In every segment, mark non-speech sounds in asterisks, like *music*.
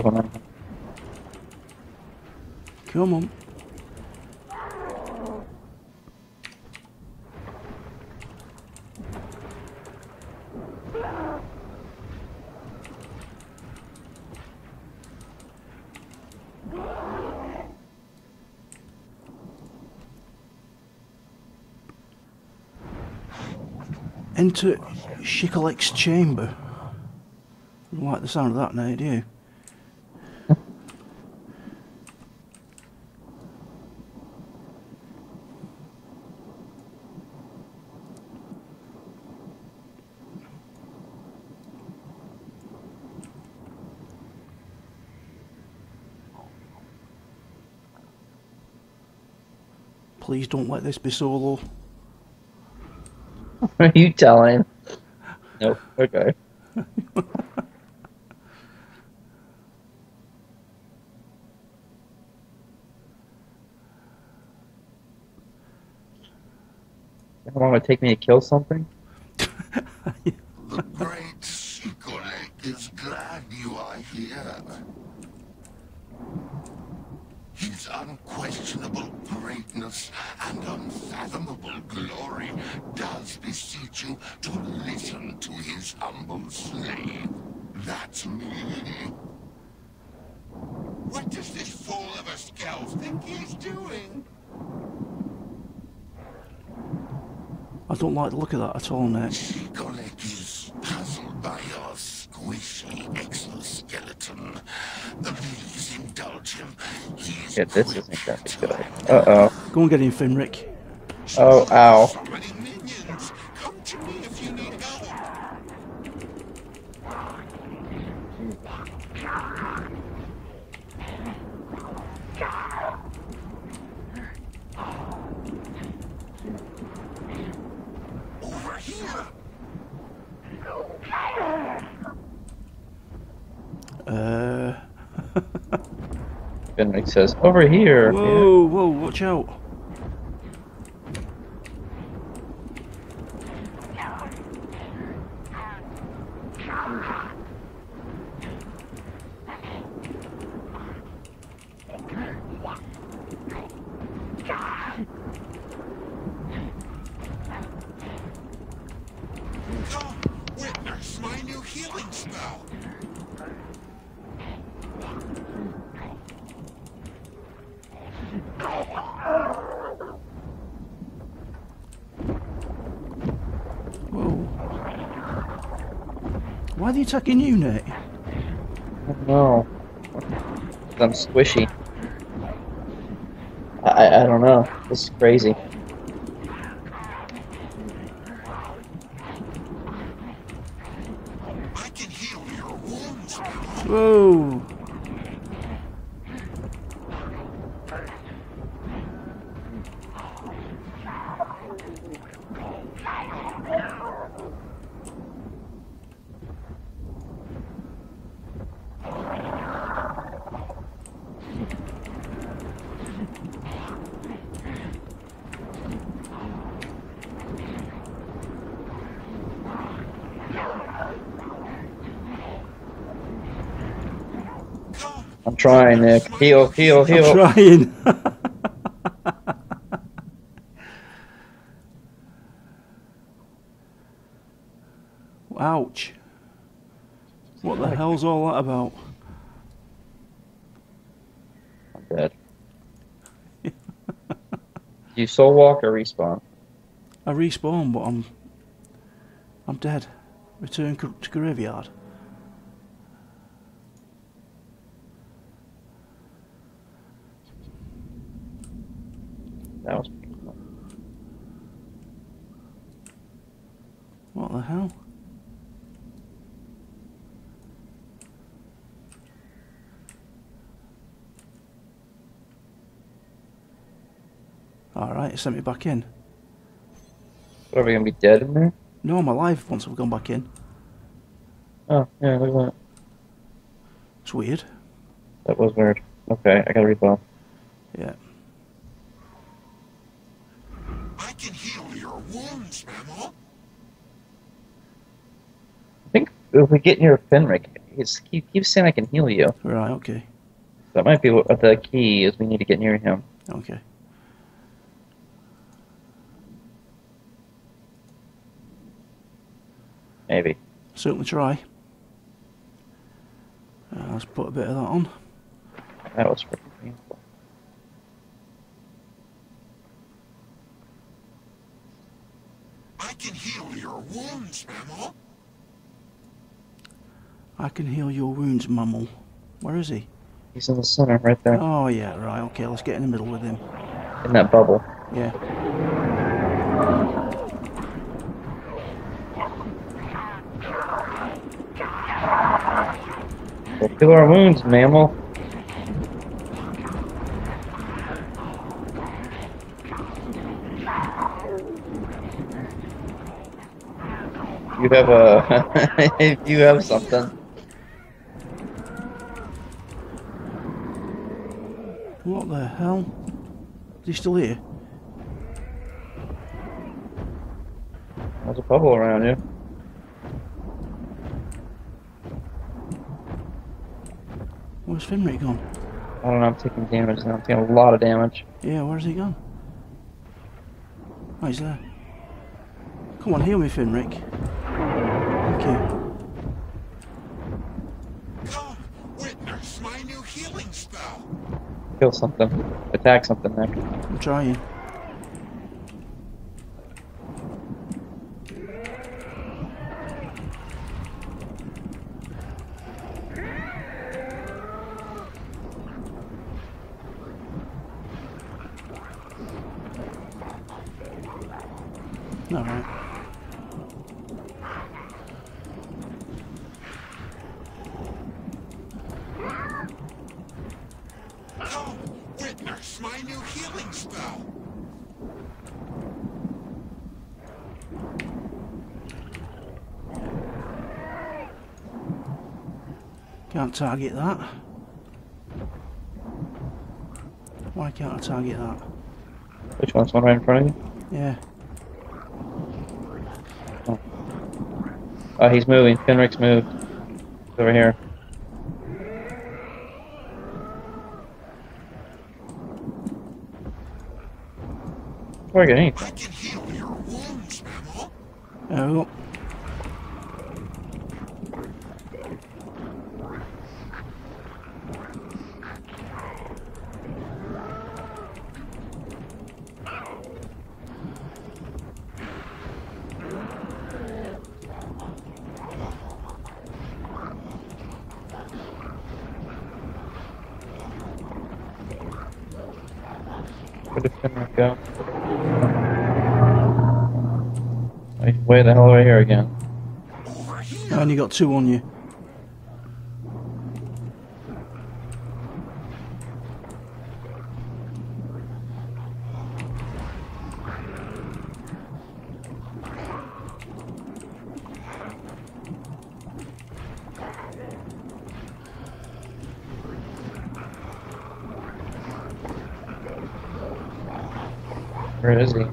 him. Come on. Enter Shikalek's chamber. I like the sound of that now, do you? Please don't let this be solo. *laughs* What are you telling? Nope. Okay. How long would it take me to kill something? The great Shikolek is glad you are here. His unquestionable greatness and unfathomable glory does beseech you to listen to his humble slave. That's me. What does this fool of a scout think he's doing? I don't like the look of that at all, Nick. Shikolek is puzzled by your squishy exoskeleton. Please indulge him. He is Yeah, this isn't gonna be to good. Uh oh. Go and get him, Finrick. Oh, ow. So many minions. Come to me if you need help. Over here. Uh. *laughs* Fenric says, over here. Whoa, whoa, watch out. Come, witness my new healing spell. Whoa. Why are they attacking you, Nate? No. I'm squishy. I, I don't know. This is crazy. I can heal your wounds. Whoa. I'm trying, Nick. Heal, heal, heal. I'm trying. *laughs* Ouch. What the hell's all that about? I'm dead. *laughs* You soul walk or respawn? I respawn, but I'm I'm dead. Return to graveyard. That was What the hell? Alright, it sent me back in. What, are we gonna be dead in there? No, I'm alive once I've gone back in. Oh, yeah, look at that. It's weird. That was weird. Okay, I gotta respawn. Yeah. I can heal your wounds, Mamo. I think if we get near Fenric, he's, he keeps saying I can heal you. Right, okay. That might be what the key is. We need to get near him. Okay. Maybe. Certainly try. Uh, let's put a bit of that on. That was pretty painful. I can heal your wounds, Mammal. I can heal your wounds, mammal. Where is he? He's in the center, right there, Oh, yeah, right, okay, let's get in the middle with him. in that bubble. Yeah. Heal our wounds, mammal. You have a. *laughs* you have something. What the hell? Is he still here? There's a bubble around you. Where's Finrick gone? I don't know. I'm taking damage now. I'm taking a lot of damage. Yeah, where's he gone? Oh, he's there. Come on, heal me, Finrick. Thank you. Come, witness my new healing spell. Kill something. Attack something, Nick. I'm trying. Alright. Come, witness my new healing spell. Can't target that. Why can't I target that? Which one's one right in front of you? Yeah. Oh, he's moving. Finrick's moved. He's over here. Where are you I can heal your wounds, Mammal. Oh. Where did Finrick go? Oh, he's way the hell over here again. Over I here. only two on you. Where is he?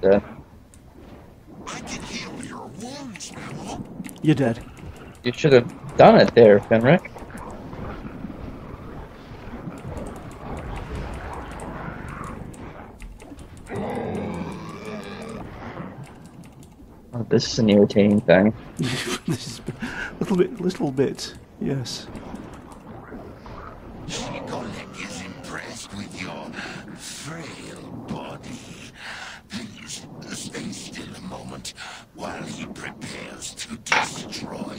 Dead. I can heal your wounds, Mammal. You're dead. You should have done it there, Finrick. Oh, this is an irritating thing. *laughs* this is a little bit, little bit, yes. Shigolek is impressed with your frail body. Please stay still a moment while he prepares to destroy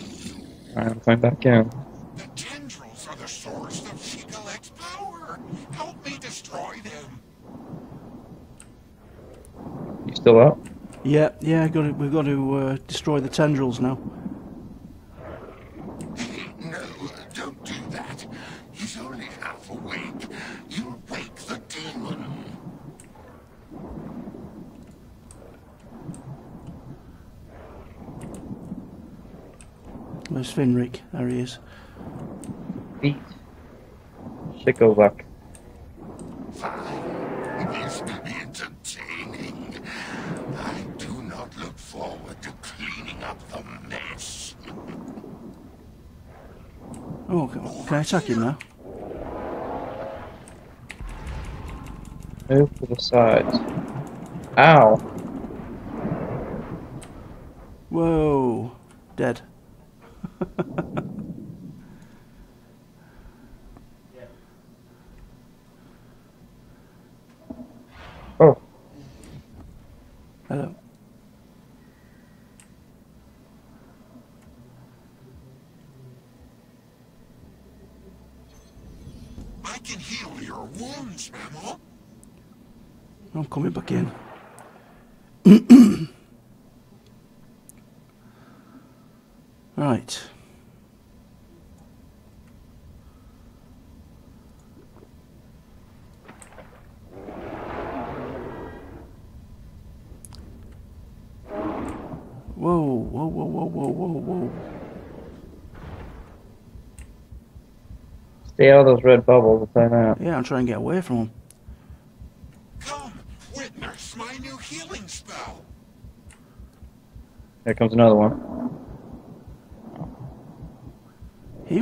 you. Alright, I'm going back in. The tendrils are the source of Shigolek's power. Help me destroy them. You still up? Yeah, yeah. Got to, we've got to uh, destroy the tendrils now. Svinrik. There he is. Beat. Shikovac. be entertaining. I do not look forward to cleaning up the mess. oh, can I attack him now? Move to the side. Ow! Whoa! Dead. *laughs* Oh, Hello. I can heal your wounds, Mammal. I'm coming back in. *clears throat* right. Whoa, whoa, whoa, whoa, whoa, whoa, whoa. stay out of those red bubbles, I'll tell you that. Yeah, I'm trying to get away from him. Come, witness my new healing spell. Here comes another one.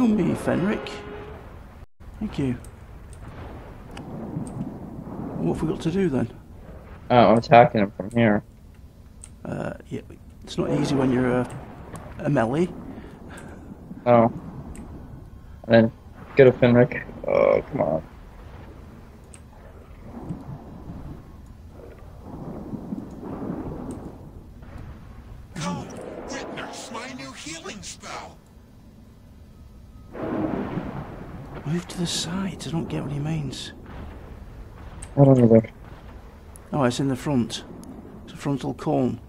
Heal me, Fenric. Thank you. What have we got to do then? Oh, I'm attacking him from here. Uh, yeah, it's not easy when you're a, a melee. Oh. And then get a Finric. Oh, come on. Come, witness my new healing spell. The side. I don't get what he means. I don't either. Oh, it's in the front. It's a frontal cone.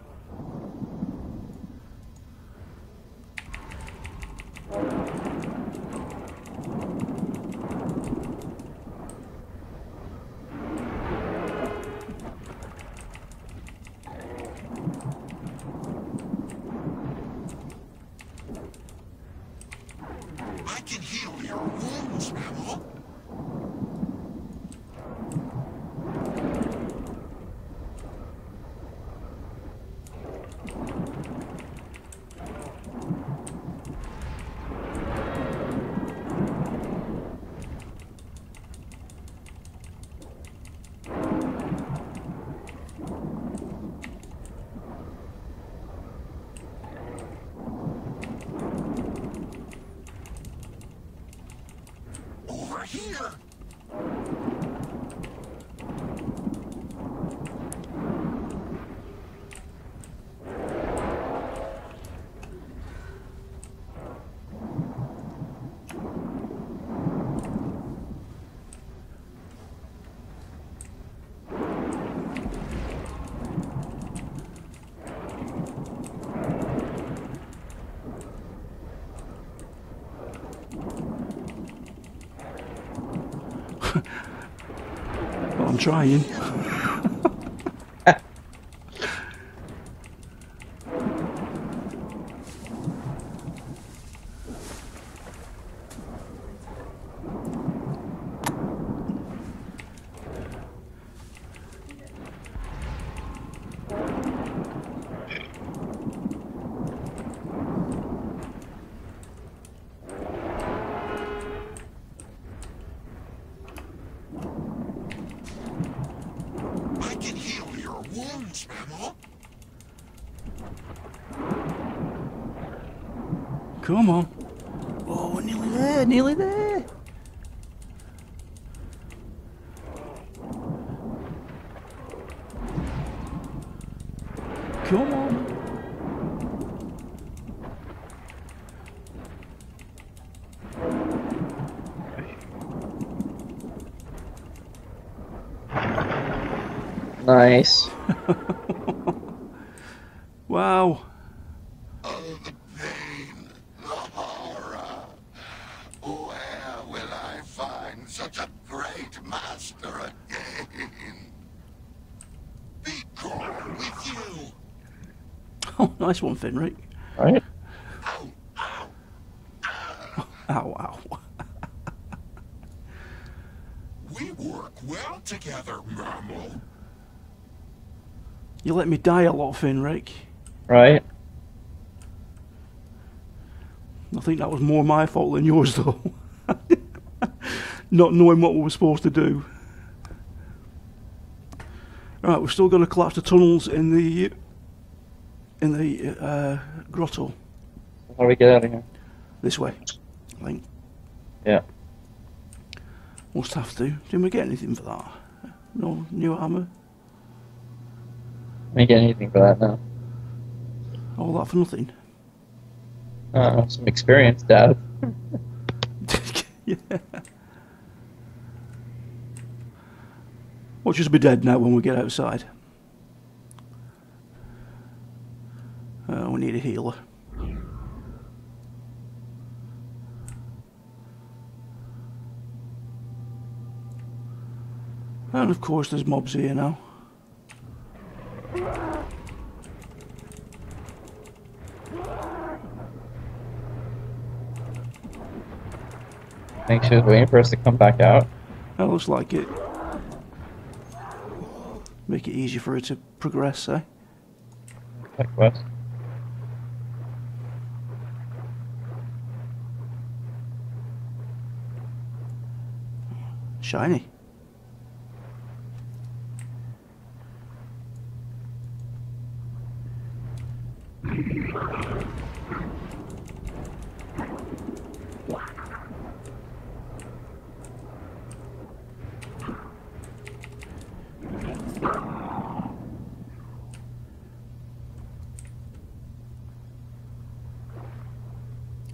I can heal your wounds, Mammal. Over here. Well, I'm trying. I can heal your wounds, Mammal. Come on. Oh, we're nearly there, nearly there. Come on. Nice. *laughs* Wow. Oh, the pain, the horror. Where will I find such a great master again? Be gone with you. Oh, *laughs* nice one, Finric. Right? Oh, ow, ow. Ow, ow. We work well together, Mammal. You let me die a lot, Finric. Right? I think that was more my fault than yours, though. *laughs* Not knowing what we were supposed to do. Right, we've still got to collapse the tunnels in the in the uh, grotto. How do we get out of here? This way, I think. Yeah. Must have to. Didn't we get anything for that? No new armour? I ain't get anything for that now. All that for nothing? Uh, some experience, Dad. *laughs* *laughs* yeah. We'll just be dead now when we get outside. Uh, we need a healer. And of course there's mobs here now. I Think she was waiting for us to come back out. That looks like it. Make it easier for her to progress, eh? Like what? Shiny.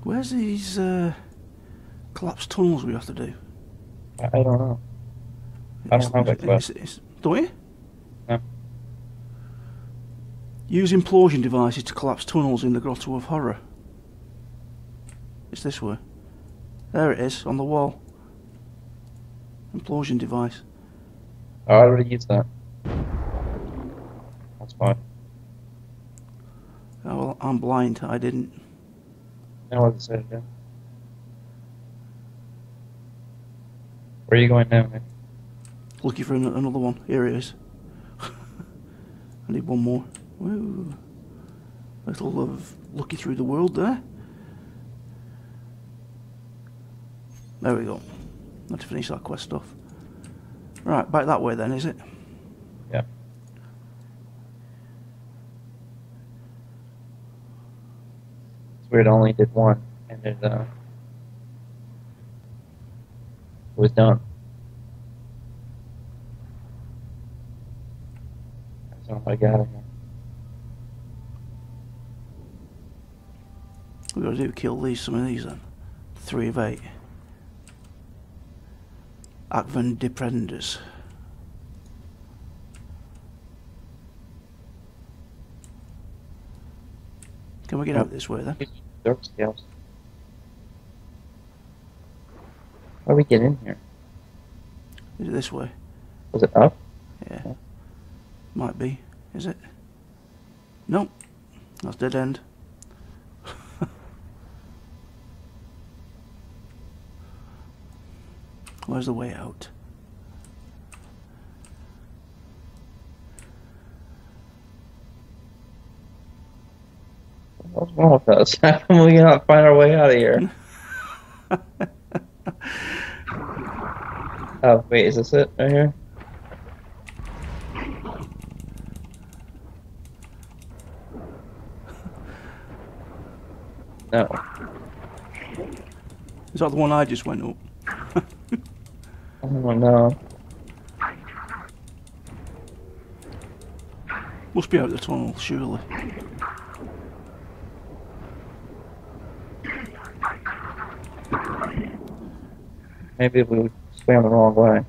Where's these uh, collapsed tunnels we have to do? I, I don't know. I don't have that It's- it's- Don't you? No. Use implosion devices to collapse tunnels in the Grotto of Horror. It's this way. There it is, on the wall. Implosion device. Oh, I already used that. That's fine. Oh, well, I'm blind. I didn't. I know what it said, yeah. Where are you going now, man? Looking for an- another one. Here it is. *laughs* I need one more. Woo. Little of looking through the world there. There we go. Let's finish that quest off. Right, back that way then, is it? Yeah. It's weird, I only did one, and it, uh, it was done. I just don't know how to get out of here. We've got to do kill these, some of these then. Three of eight. Akvan Deprenders. Can we get out this way then? How do we get in here? Is it this way? Was it up? Yeah. Might be. Is it? Nope. That's dead end. *laughs* Where's the way out? What's wrong with us? *laughs* How come we cannot find our way out of here? *laughs* oh, wait, is this it right here? No. Is that the one I just went up? *laughs* Oh no. Must be out the tunnel, surely. Maybe we swam the wrong way.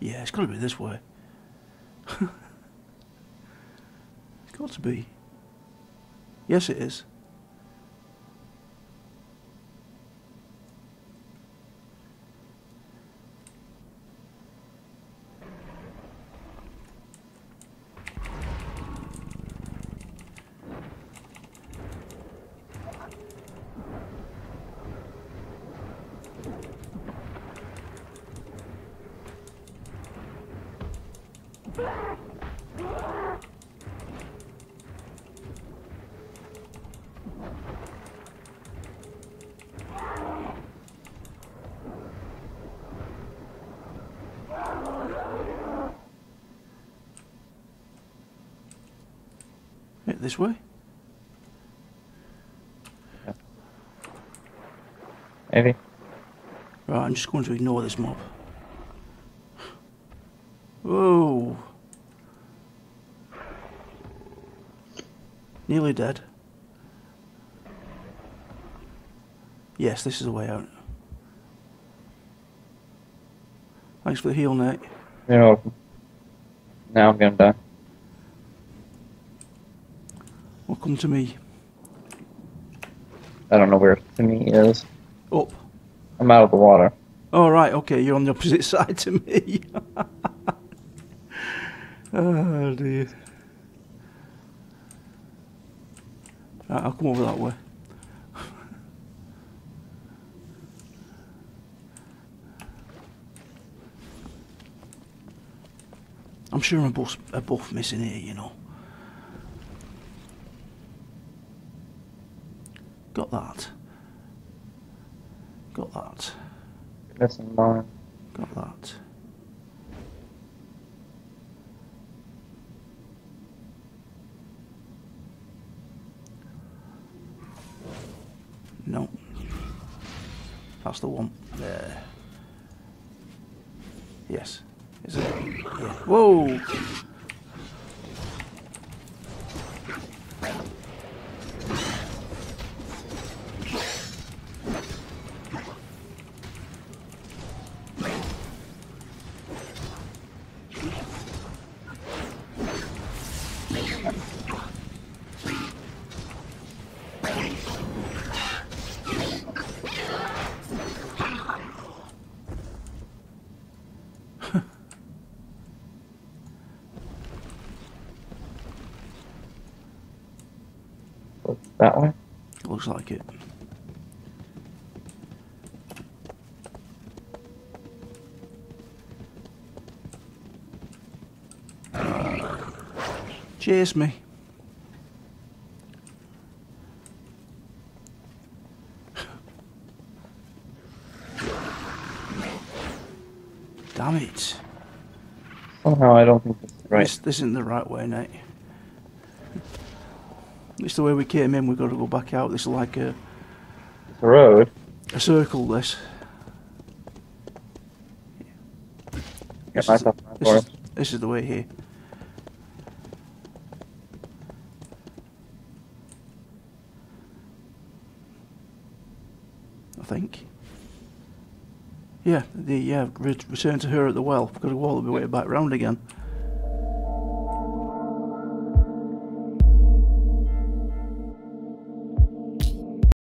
Yeah, it's got to be this way. *laughs* it's got to be. Yes, it is. Yeah, this way. Maybe. Right, I'm just going to ignore this mob. Whoa. Nearly dead. Yes, this is the way out. Thanks for the heal, Nate. You're welcome. Now I'm gonna die. Well, come to me. I don't know where to me is. Up. I'm out of the water. Oh, right, okay, you're on the opposite *laughs* side to me. *laughs* oh, dear. Right, I'll come over that way. *laughs* I'm sure I'm both, are both missing here, you know. Got that. Got that. Missing mine. Got that. That way? Looks like it. Chase me. Damn it. Somehow I don't think this is right. This, this isn't the right way, Nate. It's the way we came in, we've got to go back out. This is like a, It's a road. a circle, this. This is, the this, is, this is the way here. I think. Yeah, the yeah, re- return to her at the well. We've got to all the way back round again.